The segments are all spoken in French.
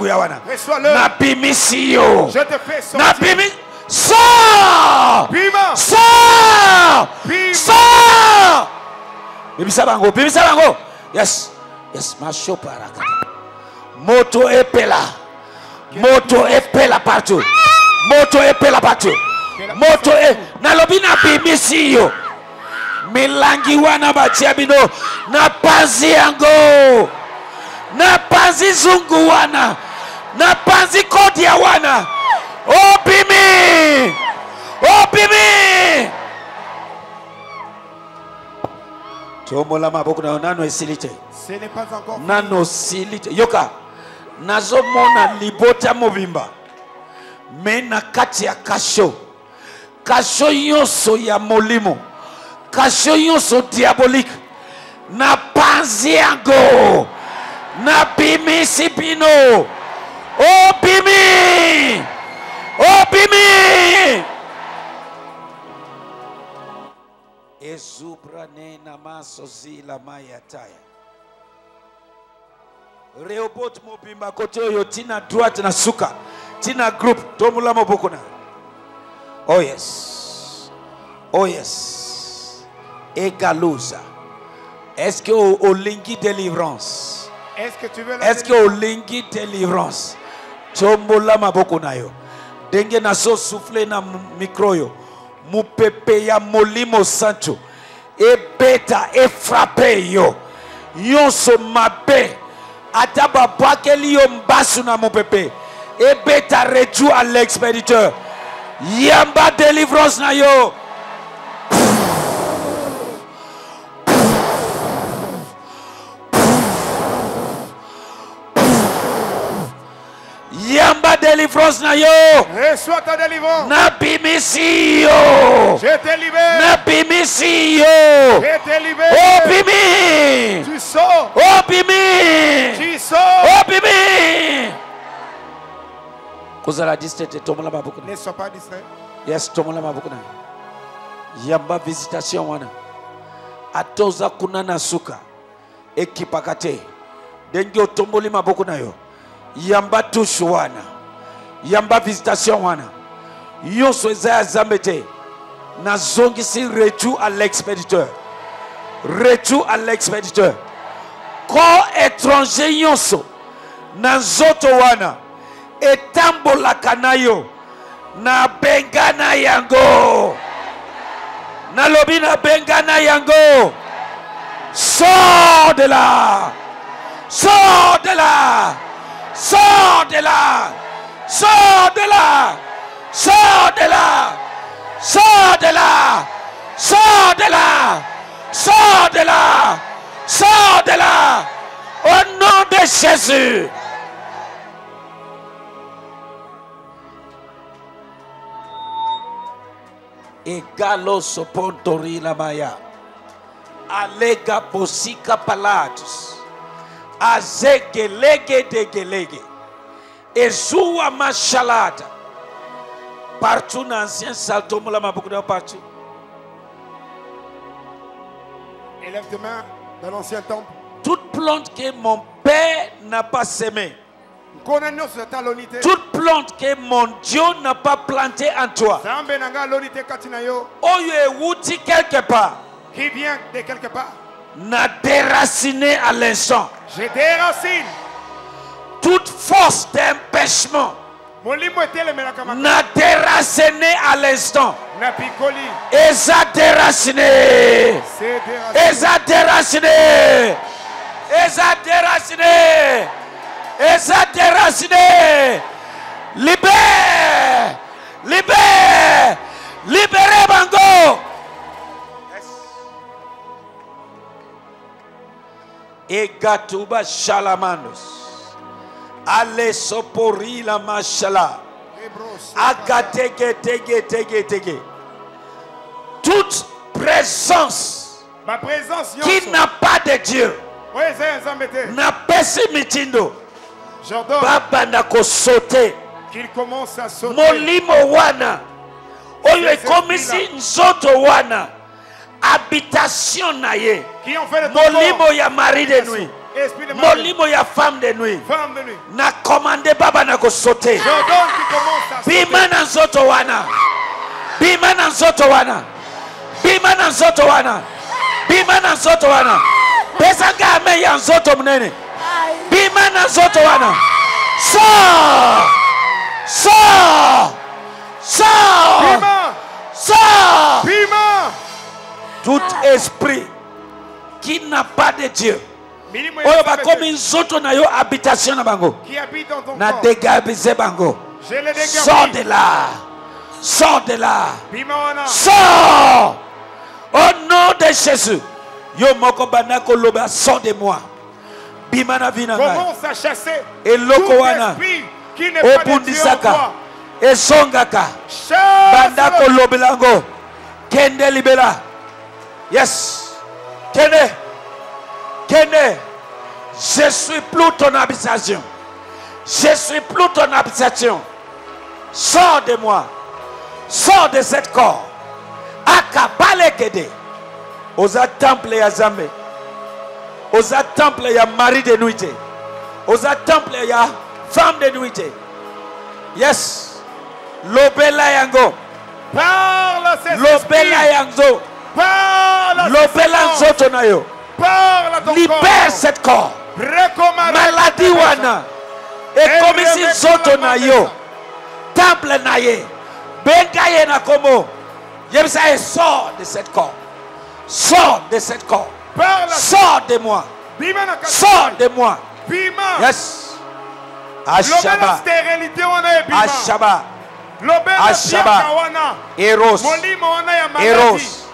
yangu ya wana nabimisi yo. Pima. sors! Pima. sors! Bimisa bango bimisa bango. Yes yes mashoparaka moto epela. Moto epela partout. Moto epela partout. Moto e nalobi nabimisi yo. Milangi wana batia bino. Napanzi yango. Napanzi zungu wana napanzi kodi ya wana. Obimi obimi tombola maboko nayo nano esili te. Nano osili te. Yoka nazomona libota mobimba. Me na kati ya kasho. Kasho nyonso ya molimo. Kasho nyonso diabolike napanzi yango. Nabimisi bino obimi obimi ezubrane na maso zila mayataya reobot mobimba kote oyo tina droite na suka tina groupe tombola moboko na. Oh yes. Oh yes. Egaluza. Est-ce que o- olingi délivrance? Est-ce que tu veux la est-ce que olingi délivrance tombola maboko na yo. Ndenge nazosufle na mikro oyo mopepe ya molimo santo. Ebeta efrape yo. Nyonso mabe. Ata babwakeli yo mbasu na mopepe ebeta retu à l'expéditeur. Yamba délivrance na yo yamba délivrance na yo Reçois ta délivrance. nabimisi yo Je te libère. nabimisi yo Je te libère. obimi Tu sors. obimi Tu sors. obimi kozala distete tomola maboko na Ne sois pas distrait. yes tomola maboko na yamba visitation wana ata oza kuna na suka ekipaka te ndenge otomboli maboko na yo yamba tushe wana. Yamba visitation wana. Nyonso eza ya zambe te. Nazongisi retour à l'expéditeur. Retour à l'expéditeur. Corps étranger nyonso. Na nzoto wana. Etambolaka na yo. Nabengana yango. Nalobi nabengana yango. Sors de là. Sors de là sors de là. Sors de là. Sors de là. Sors de là. Sors de là. Sors de là. Sors de là. Au nom de Jésus. Egalo sopontori la maya. Alega posika palatus azegelege degelege. Ezuwa mashalata. Partout na ancien salto partout. Élève tes mains dans l'ancien temple. toute plante que mon père n'a pas te toute plante que mon dieu n'a pas plantée en toi. Oyo ewuti quelque part. Qui vient de quelque part n'a déraciné à l'instant. Je déracine. Toute force d'empêchement n'a déraciné à l'instant. Et ça déraciné. Et ça déraciné. Et ça déraciné. Et ça déraciné. Libère. Libère. Libérez Bango. Egatuba shalamandos. Ale sopori la mashala. Agatege tege tege tege. Toute présence, Ma présence qui n'a pas de Dieu. N'a napesi mitindo babanda kosote molimo wana oyo ekomisi nzoto wana habitation na ye. Molimo ya mari de nui molimo ya femme de nui na commande baba na kosote. Bima na nzoto wana. Bima na nzoto wana. Bima na nzoto wana. Bima na nzoto wana. Pesa ngame ya nzoto mnene. Bima na nzoto wana. So so so so, Bima. Tout esprit qui n'a pas de Dieu. Oyo bakomi nzoto na yo habitation na bango. Qui habite dans ton na corps. dégabize bango. Sors de là. Sors de là. Sors. Au nom de Jésus. Yo moko banda koloba sors de moi. Bima na vi na ngai. Commence à chasser eloko wana. obundisaka. Ezongaka banda kolobela yango kende libela yes. Kende kende je suis plus ton habitation. Je suis plus ton habitation. Sors de moi. Sors de cet corps. Akabale kede. Oza temple ya zambe oza temple ya mari de nuit oza temple ya femme de nuit yes. Lobela yango. Parle ces lobela yango. Parle lobela nzoto na yo. Ton libère corps. maladi wana. Ekomisi nzoto na yo. Temple na ye. Benga ye na komo. Yebisa ye sort de cet corps. Sort de cet corps. Sort de moi. Sort de moi. Yes. Ashaba ashaba Ashaba. eros. Eros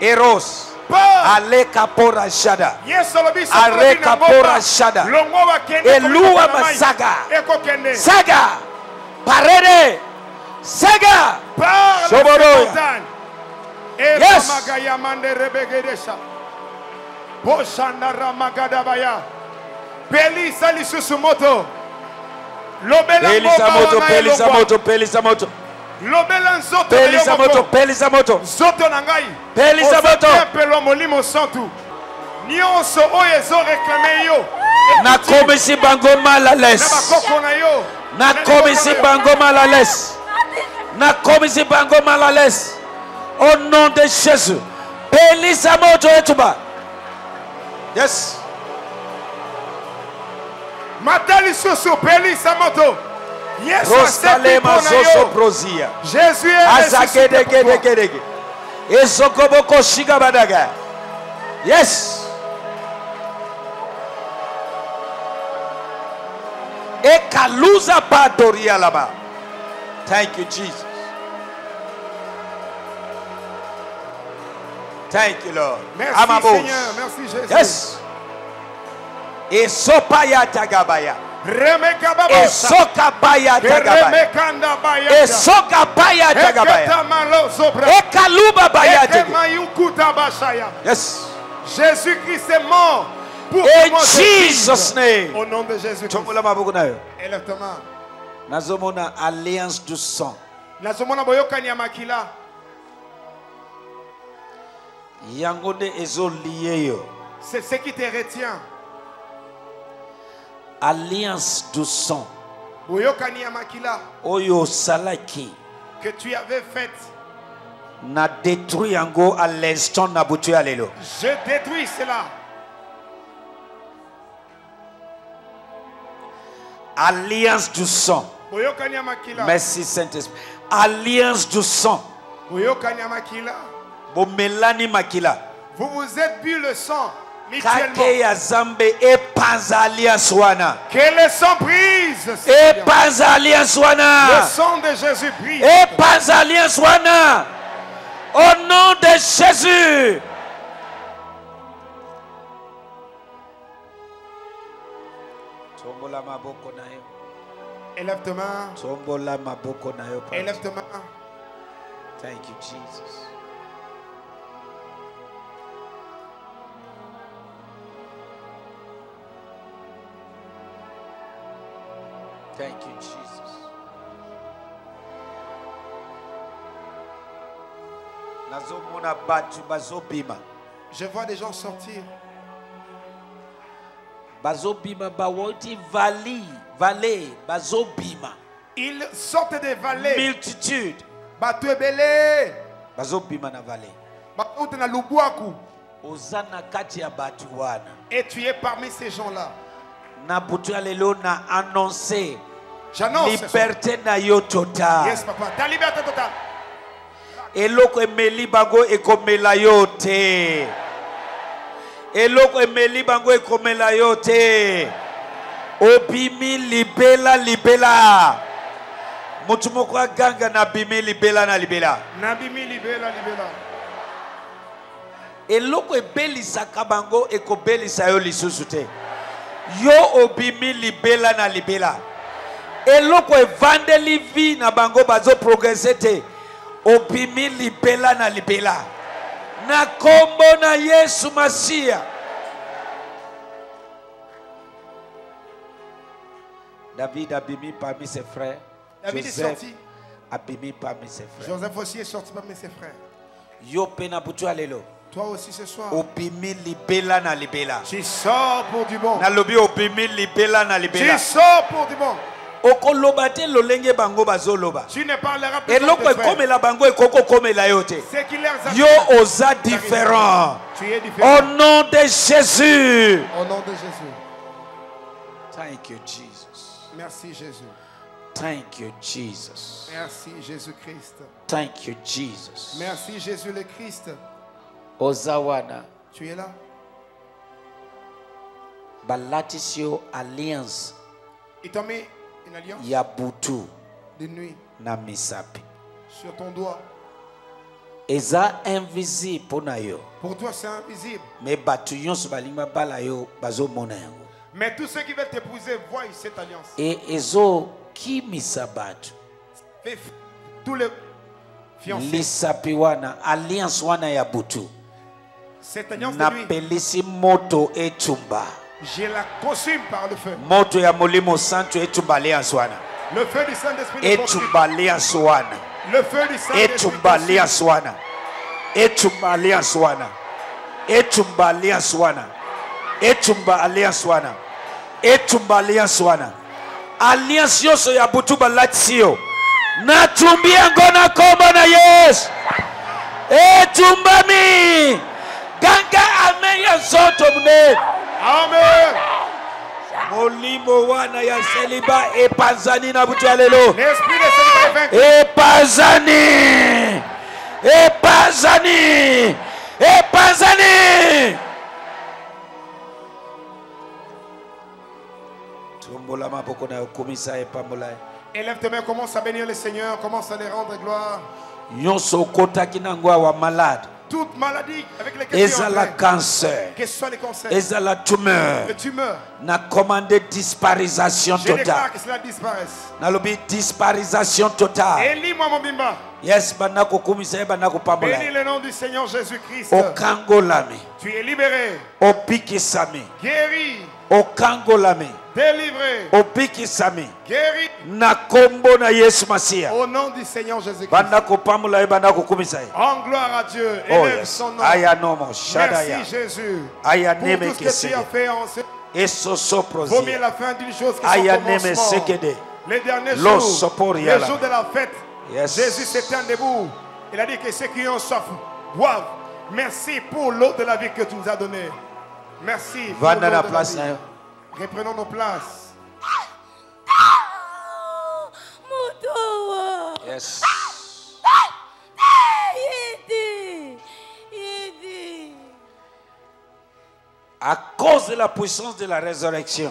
eros Parle. aleka pora shada Yesu alobi Areka pora shada. longo bakende Eluwa komeka na mai. masaga. ekokende saga parede saga Parle Shoboroya. à ces montagnes. Et Yes. Ramagaya mande rebegedesha. Boshanda ramagadabaya. Pelisa lisusu moto. Lobela pelisa ngomba moto wana pelisa elongwa. moto pelisa moto Lobela nzoto na pelisa moto pelisa moto. Nzoto na ngai. Pelisa moto. tempelo molimo santu. Nyonso oyo ezoreklame yo. Nakomisi bango na malales bakoko na yo. Na nakomisi na bango bango au nom de jésus. Pelisa moto etuba yes. Mata lisusu pelisa moto rosalema mpo na zoso yo prozia. Jésus est ressuscité pour toi. azagedegedegedege ezokoboko shiga badaga. Yes. Ekaluza padoria laba. Thank you jesus. Thank you lord. Merci Amabos. seigneur. Merci jésus. Yes. Esopaya tagabaya remeka babosa esokabaya tagabaya eketa malozo bra ekaluba yukuta bashaya yes. Jésus christ est mort pour in jesus name. Au nom de jésus christ tombola maboko na yo élève ta main nazomona alliance du sang. Nazomona boyokani ya makila. Yango nde ezolie yo. C'est ce qui te retient alliance du sang. Oyo osalaki que tu avais faite. Na détruit yango à l'instant na butu ya lelo. Je détruis cela. Alliance du sang. Boyokani ya makila. Merci saint-esprit. Alliance du sang. Boyokani ya makila. Bomelani makila. Vous vous êtes bu le sang kake mutuellement ya zambe epanza alliance wana. Que le sang brise Seigneur. epanza alliance le wana sang de Jésus brise. Epanza alliance wana. Au nom de jésus. Tombola maboko na yo. Élève ta main tombola maboko na yo élève ta main thank you jesus thank you jesus je vois des gens sortir Ils sortent des vallées. multitude Bato ebele. bazobima na vale Bato na lubwaku. oza na kati ya bato wana Et tu es parmi ces gens-là. na butu liberté na yo total Yes, papa. Ta liberté totale. eloko emeli bango ekomela yo te. Eloko emeli bango ekomela yo te. Obimi libela libela. Motu moko aganga nabimi libela na libela. Nabimi libela libela. eloko ebelisaka bango ekobelisa yo lisusu te. Yo obimi libela na libela eloko evandeli vi na bango bazoprogrese te obimi libela na libela na kombo na yesu masiya david abimi parmi ses frères David est joseph sorti. abimi parmi ses frères Joseph aussi est sorti parmi ses frères. yo mpe na butu ya lelo Toi aussi ce soir. obimi libela na libela Tu sors pour du bon. nalobi obimi libela na Tu libela sors pour du bon. Okoloba te lolenge bango bazoloba. Tu ne parleras plus eloko ekomela bango ekoki kokomela yo te. Yo oza différent. Tu es au nom de jésus. Au nom de Jésus. thank you jesus. Merci Jésus. thank you jesus. Merci Jésus-Christ. thank you jesus. Merci Jésus le Christ. oza wana. Tu es là? balatisi yo alliance. Il t'a mis une alliance ya butu de nuit na misapi sur ton doigt. eza invisible mpo na yo Pour toi, c'est invisible. me bato nyonso balingi babala yo bazomona yango Mais tous ceux qui veulent t'épouser voient cette alliance. e ezokimisa bato Fais f- tous les fiancés. alliance wana ya butu Cette alliance de napelisi moto etumba je la consume par le feu. moto ya molimo santo etumba alliance wana Le feu du Saint-Esprit le consume. etumba alliance wana Le feu du Saint-Esprit etumba consume. alliance wana etumba alliance wana etumba alliance wana etumba alliance wana etumba alliance wana alliance nyonso ya butu balatisi yo natumbi yango na kombo na yesu. Etumbami. Ganga ame ya nzoto monene Amen. Molimo wana ya seliba epanzani na butu ya lelo. Epanzani epanzani epanzani tombola maboko na yo komisa epambola Élève tes mains, commence à bénir le Seigneur, commence à les rendre gloire. nyonso okotaki nango awa malade Toute maladie avec ezala cancer. ezala tumeur. na commande disparisation totale. disparaisse. nalobi disparisation totale. Élis-moi mon bimba. yes banda kokumisa ye banda kopambola Bénis ye le nom du Seigneur Jésus-Christ. okangolami. Tu es libéré, obikisami guéri, okangolami délivré, obikisami guéri na kombo na yesu masiya au nom du Seigneur Jésus-Christ. banda kopambola ye banda kokumisa En gloire à Dieu, oh élève yes son nom. aya nomo shadaya Merci Jésus aya pour neme tout ce que tu as fait en ce esoso Vaut mieux prozi la fin d'une chose que aya son commencement. Les derniers jours, les jours de la fête, Yes. Jésus s'est tenu debout. Il a dit que ceux qui ont soif boivent. Merci pour l'eau de la vie que tu nous as donnée. Merci. pour na de la place yo Reprenons nos places. Yes à cause de la puissance de la résurrection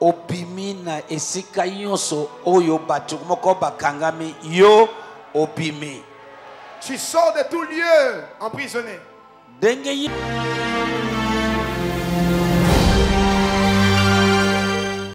obimi na esika nyonso oyo bato moko bakangami yo obimi Tu sors de tout lieu emprisonné. ndenge